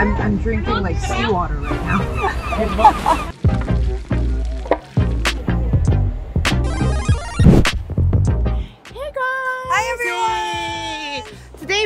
I'm, I'm drinking like seawater right now.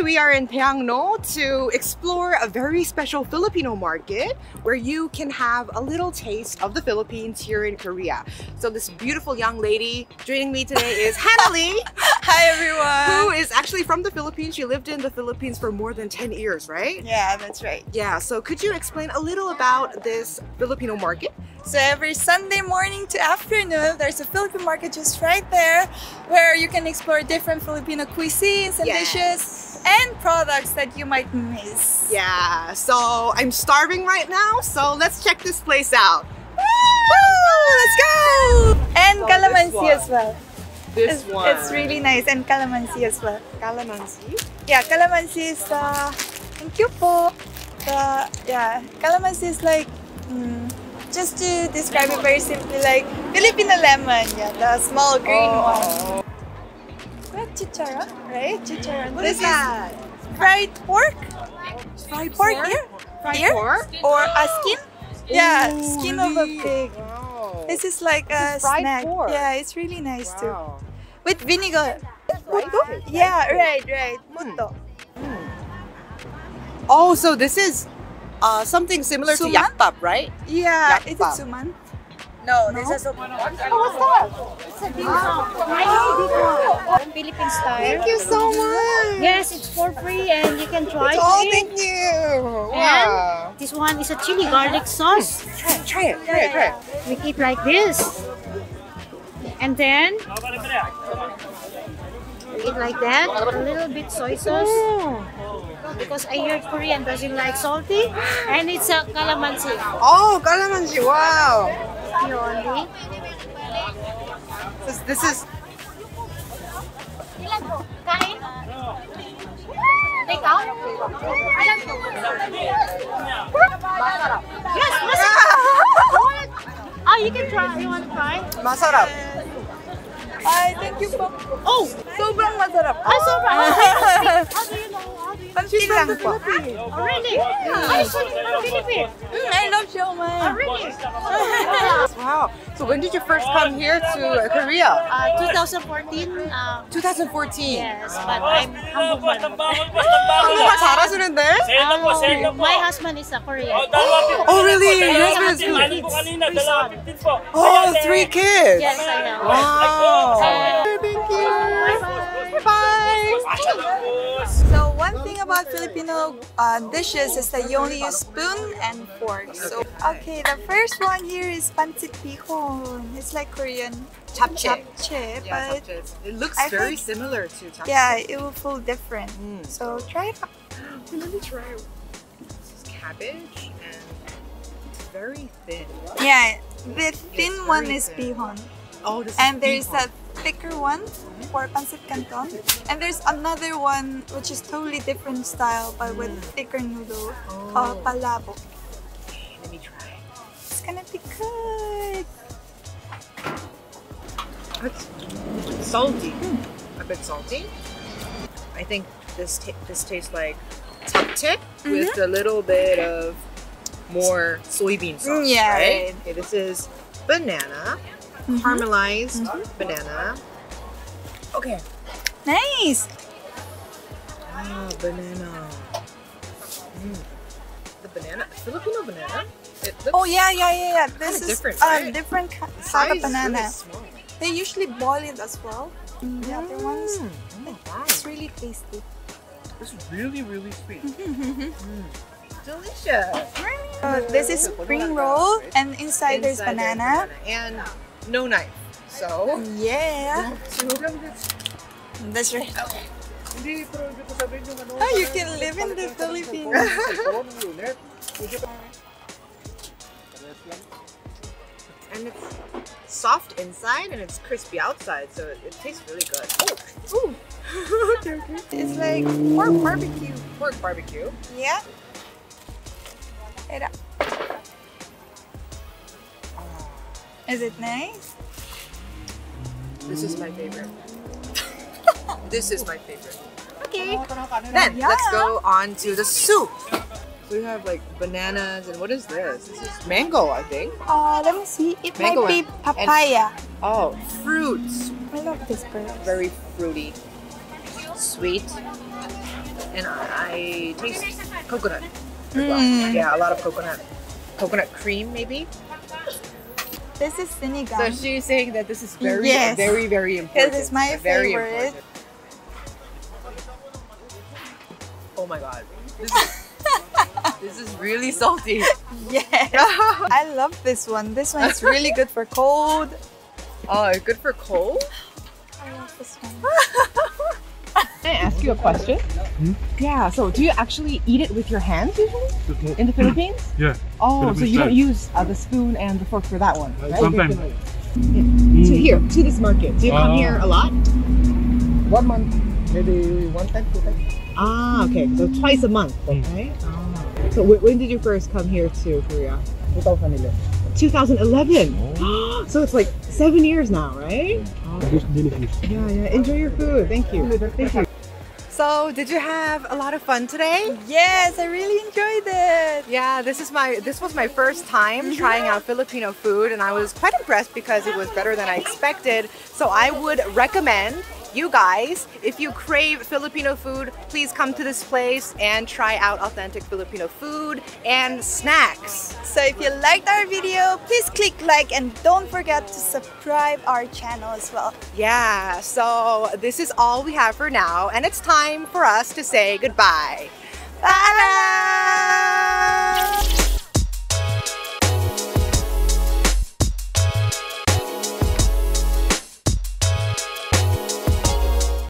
we are in Daehangno to explore a very special Filipino market where you can have a little taste of the Philippines here in Korea. So this beautiful young lady joining me today is Hannah Lee, Hi everyone! who is actually from the Philippines. She lived in the Philippines for more than 10 years, right? Yeah, that's right. Yeah, so could you explain a little about this Filipino market? So every Sunday morning to afternoon, there's a Philippine market just right there where you can explore different Filipino cuisines and Yes. dishes and products that you might miss. Yeah, so I'm starving right now, so let's check this place out. Woo! Let's go! And So calamansi as well. This It's, it's really nice and calamansi as well. calamansi. Yeah, calamansi is uh, thank you po. The yeah, calamansi is like mm, just to describe it very simply, like Filipino lemon. Yeah, the small green one. What chichara, right? Chichara. What this is that? fried pork. Fried Pork ear? Fried Ear? pork? Or a skin? Yeah, Ooh, skin of a pig. Wow. This is like a fried snack. pork. Yeah, it's really nice too. With vinegar. Pig, Yeah, right? right, right. Hmm. Oh, so this is uh, something similar to Suman? yakbap, right? Yeah, is it suman? No, this is a Philippine style. Thank you so much. Yes, it's for free and you can try Oh, it. thank you. Wow. This one is a chili garlic sauce. Try it, try it, try it, try it. We eat like this. And then we eat like that. A little bit soy sauce. Mm. Because I heard Korean doesn't like salty. And it's a calamansi. Oh, calamansi, wow. This, this is, Kain? Take out? Yes, masarap. Oh, you can try. You want to try? masarap. Ay, thank you po. Oh, Sobrang masarap. ah, sobrang. How do you know? Something wrong po. Oh, really? Yeah. I saw you from Philippines. Mm, I love siomai. Oh, really? wow. So when did you first come here to uh, Korea? Uh, 2014. Uh, um, 2014? Yes, but I'm humble 한국말 잘하시는데? Oh, my husband is a Korean. Oh, oh really? Your husband is Korean? Oh, three kids? Yes, I know. Wow. Thank you. Bye. Bye one thing about Filipino uh, dishes is that you only use spoon and fork. So okay, the first one here is pancit bihon. It's like Korean Japchae. japchae, Yeah, but japchae. It looks I very think- similar to japchae. yeah, it will feel different. Mm. So try it out. Let me try. This is cabbage and it's very thin. Yeah, the thin one is thin. bihon, Oh, this and is there's a thicker one for pancit canton, and there's another one which is totally different style but with thicker noodle called Oh. palabok. Let me try. It's gonna be good. It's salty. A bit salty. I think this this tastes like japchae with a little bit of more soybean sauce. Mm, yeah, right. Okay, this is banana, caramelized banana. Okay. Nice. Ah, banana. Mm. The banana, Filipino banana. It looks Oh yeah, yeah, yeah, yeah. This is different, a right? different ki- the type of banana. really small. They usually boil it as well. The other ones, Mm. Oh, wow. it's really tasty. It's really, really sweet. Mm. Delicious. Uh, this is spring roll, and inside, there's Inside there's banana. and no knife. So Yeah, that's right. Oh, you can live in the Philippines. and it's soft inside and it's crispy outside, so it, it tastes really good. Oh, ooh. okay, okay. It's like pork barbecue. Pork barbecue. Yeah. Era. Is it nice? This is my favorite. this is my favorite. Okay. Then Yeah. let's go on to the soup. So We have like bananas and what is this? This is mango, I think. Uh, let me see. It Mango might be and- papaya. Oh, fruits. I love this bird. Very fruity, sweet, and I taste coconut. Mm. Yeah, a lot of coconut. Coconut cream, maybe. This is So sinigang. she's saying that this is very, Yes. very, very important. it's my very favorite. important. Oh my god. This is, this is really salty. yes. I love this one. This one is really good for cold. Oh, good for cold? I love this one. Can I ask you a question? Yeah, so do you actually eat it with your hands usually in the Philippines? Yeah. Oh, so you don't use uh, the spoon and the fork for that one, right? Sometimes. To here, to this market. Do you come Ah. here a lot? One month, maybe one time, two times. Ah, okay. So twice a month, okay? Ah. So wh- when did you first come here to Korea? 2011. 2011. so it's like seven years now, right? This delicious. Yeah, yeah. Enjoy your food. Thank you. Thank you. So, did you have a lot of fun today? Yes, I really enjoyed it. Yeah, this is my this was my first time mm-hmm. trying out Filipino food and I was quite impressed because it was better than I expected. So I would recommend you guys, if you crave Filipino food, please come to this place and try out authentic Filipino food and snacks. So if you liked our video, please click like and don't forget to subscribe our channel as well. Yeah, so this is all we have for now and it's time for us to say goodbye. Bye!